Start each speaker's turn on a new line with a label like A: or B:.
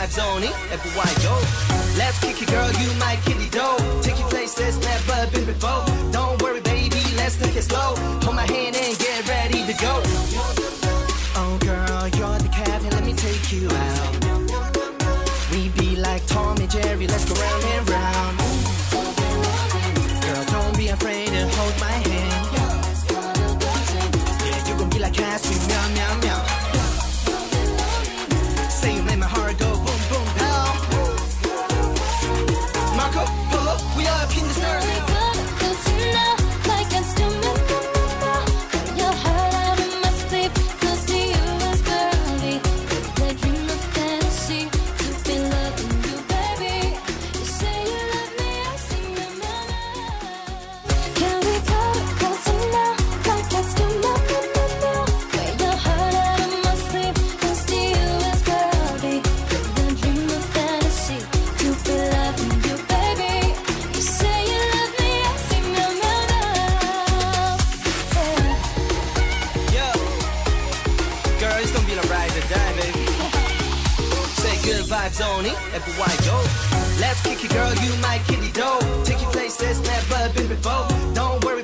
A: vibes only everywhere go. Let's kick it, girl, you kill it dough. Take you places never been before. Don't worry, baby, let's take it slow. Hold my hand and get ready to go. Oh, girl, you're the captain, let me take you out. We be like Tom and Jerry, let's go round and good vibes only, everywhere go. Let's kick it, girl, you kill it dough. Take you places never been before. Don't worry,